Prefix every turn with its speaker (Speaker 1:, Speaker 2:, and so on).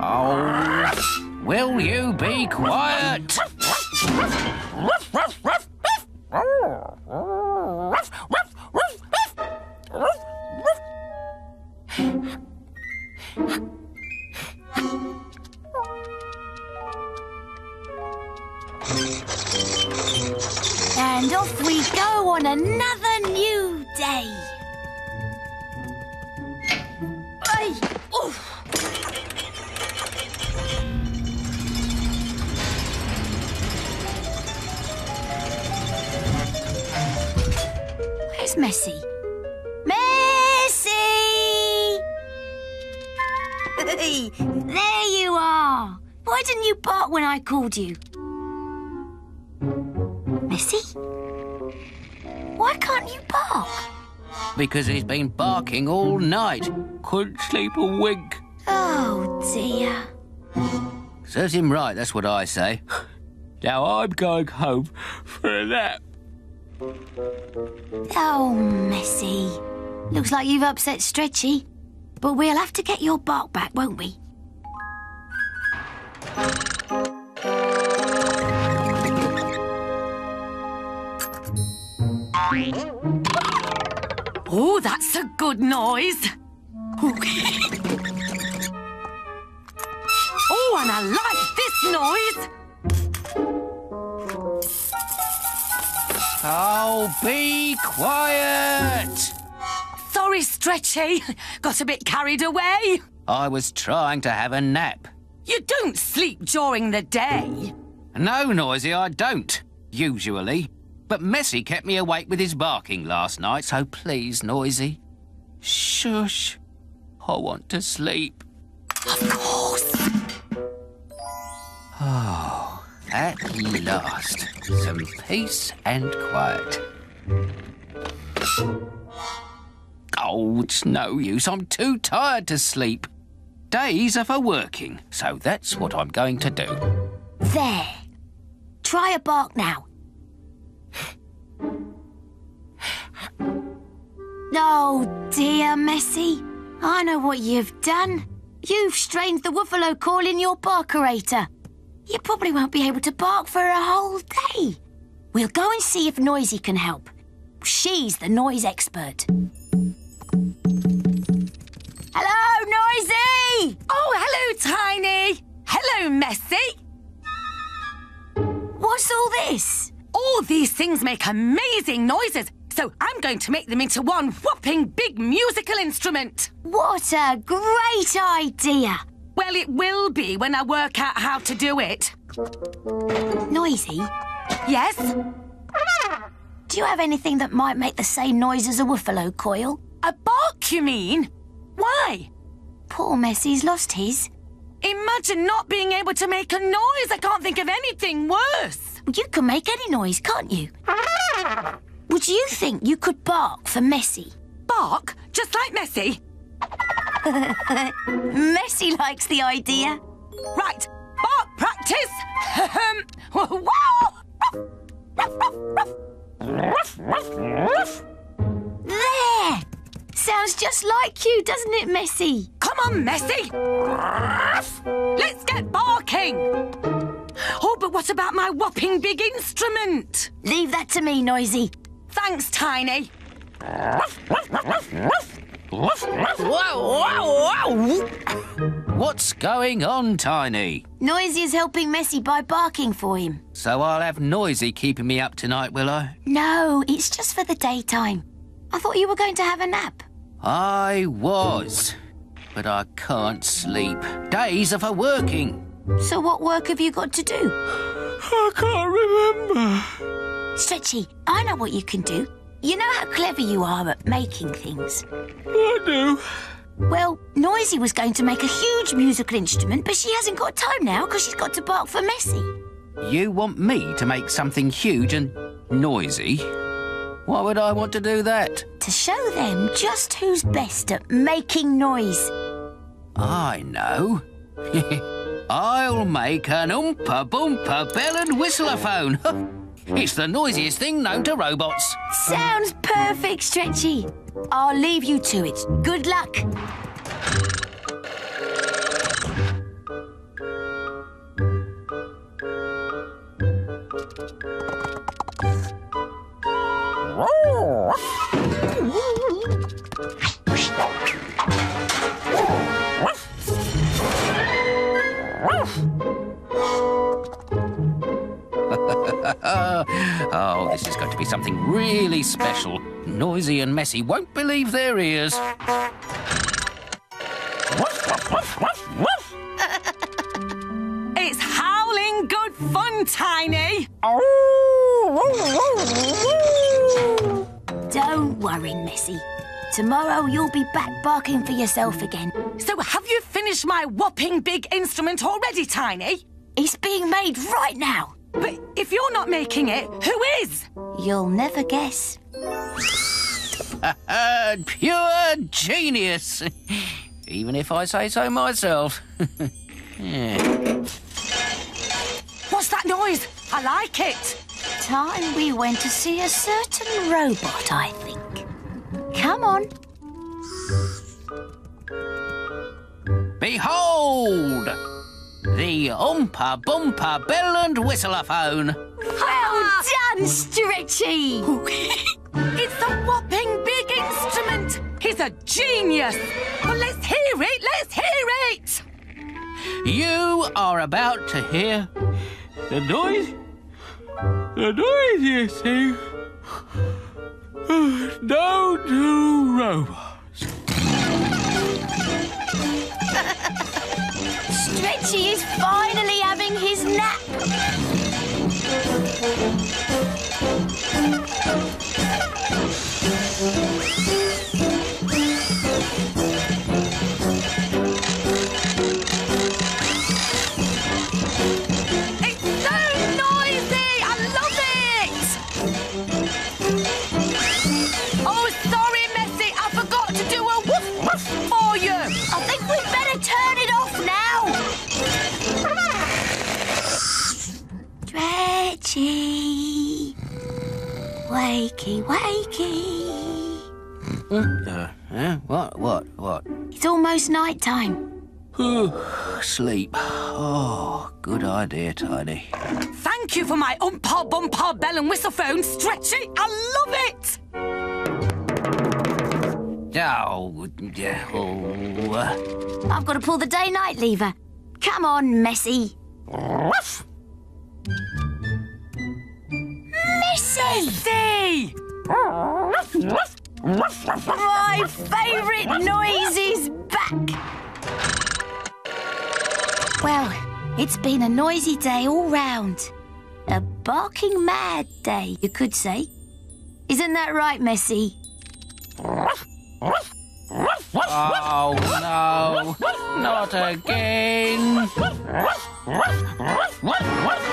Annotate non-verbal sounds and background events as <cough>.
Speaker 1: Oh, will you be quiet?
Speaker 2: Messy? Messy! Hey, there you are. Why didn't you bark when I called you? Messy? Why can't you bark?
Speaker 1: Because he's been barking all night. Couldn't sleep a wink.
Speaker 2: Oh dear.
Speaker 1: Serves him right, that's what I say. Now I'm going home for a nap.
Speaker 2: Oh, Messi. Looks like you've upset Stretchy. But we'll have to get your bark back, won't we?
Speaker 3: Oh, that's a good noise. oh, and I like this
Speaker 1: Oh, be quiet!
Speaker 3: Sorry, Stretchy. Got a bit carried away.
Speaker 1: I was trying to have a nap.
Speaker 3: You don't sleep during the day.
Speaker 1: No, Noisy, I don't, usually. But Messy kept me awake with his barking last night, so please, Noisy. Shush. I want to sleep.
Speaker 3: Of course.
Speaker 1: Oh, at last, some peace and quiet. Oh, it's no use. I'm too tired to sleep. Days are for working, so that's what I'm going to do.
Speaker 2: There. Try a bark now. Oh dear, Messy. I know what you've done. You've strained the Woofalo call in your barkerator. You probably won't be able to bark for a whole day. We'll go and see if Noisy can help. She's the noise expert. Hello, Noisy!
Speaker 3: Oh, hello, Tiny. Hello, Messy!
Speaker 2: What's all this?
Speaker 3: All these things make amazing noises, so I'm going to make them into one whopping big musical instrument.
Speaker 2: What a great idea!
Speaker 3: Well, it will be when I work out how to do it.
Speaker 2: Noisy,
Speaker 3: Yes?
Speaker 2: do you have anything that might make the same noise as a Woofalo coil?
Speaker 3: A bark, you mean? Why?
Speaker 2: Poor Messy's lost his.
Speaker 3: Imagine not being able to make a noise. I can't think of anything worse.
Speaker 2: You can make any noise, can't you? Would you think you could bark for Messy?
Speaker 3: Bark, just like Messy. <laughs>
Speaker 2: Messy likes the idea.
Speaker 3: Right, bark practice. <laughs>
Speaker 2: There! Sounds just like you, doesn't it, Messy?
Speaker 3: Come on, Messy. Let's get barking. Oh, but what about my whopping big instrument?
Speaker 2: Leave that to me, Noisy.
Speaker 3: Thanks, Tiny.
Speaker 1: What's going on, Tiny?
Speaker 2: Noisy is helping Messy by barking for him.
Speaker 1: So I'll have Noisy keeping me up tonight, will I?
Speaker 2: No, it's just for the daytime. I thought you were going to have a nap.
Speaker 1: I was. But I can't sleep. Days are for working.
Speaker 2: So what work have you got to do? <gasps>
Speaker 1: I can't remember.
Speaker 2: Stretchy, I know what you can do. You know how clever you are at making things.
Speaker 1: I do.
Speaker 2: Well, Noisy was going to make a huge musical instrument, but she hasn't got time now because she's got to bark for Messy.
Speaker 1: You want me to make something huge and noisy? Why would I want to do that?
Speaker 2: To show them just who's best at making noise.
Speaker 1: I know. <laughs> I'll make an oompa boompa bell and whistleophone. <laughs> It's the noisiest thing known to robots.
Speaker 2: Sounds perfect, Stretchy. I'll leave you to it. Good luck. Woof! <laughs>
Speaker 1: Oh, something really special. Noisy and Messy won't believe their ears. <laughs>
Speaker 3: It's howling good fun, Tiny.
Speaker 2: Don't worry, Messy. Tomorrow you'll be back barking for yourself again.
Speaker 3: So have you finished my whopping big instrument already, Tiny?
Speaker 2: It's being made right now.
Speaker 3: But if you're not making it, who is?
Speaker 2: You'll never guess. <laughs>
Speaker 1: Uh, pure genius. Even if I say so myself. <laughs>
Speaker 3: What's that noise? I like it.
Speaker 2: Time we went to see a certain robot, I think. Come on.
Speaker 1: Behold! The Oompa Boompa Bell and Whistleophone.
Speaker 2: Well done, Stretchy! <laughs>
Speaker 3: It's a whopping big instrument. He's a genius. Well, let's hear it. Let's hear it.
Speaker 1: You are about to hear the noise, the noisiest thing known to robots.
Speaker 2: Stretchy is finally having his nap. Wakey, wakey.
Speaker 1: Uh, huh? What, what, what?
Speaker 2: It's almost night time.
Speaker 1: Sleep. Oh, good idea, Tiny.
Speaker 3: Thank you for my umpar bumpar bell and whistle phone, Stretchy. I love it.
Speaker 1: Oh, yeah, oh, uh,
Speaker 2: I've got to pull the day night lever. Come on, Messy. Messy!
Speaker 3: See.
Speaker 2: My favourite noise is back. Well, it's been a noisy day all round. A barking mad day, you could say. Isn't that right, Messy?
Speaker 1: oh no, not again. <laughs>